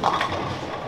ハハハハ。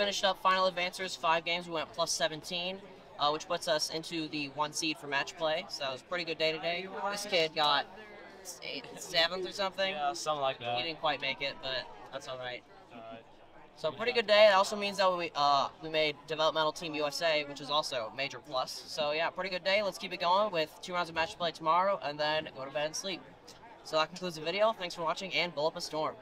Finished up final advancers, five games. We went plus 17, uh, which puts us into the one seed for match play. So it was a pretty good day today. This kid got eight, seventh or something. Yeah, something like that. He didn't quite make it, but that's all right. Alright. So pretty good day. It also means that we uh, we made developmental team USA, which is also major plus. So yeah, pretty good day. Let's keep it going with two rounds of match play tomorrow, and then go to bed and sleep. So that concludes the video. Thanks for watching, and bull up a storm.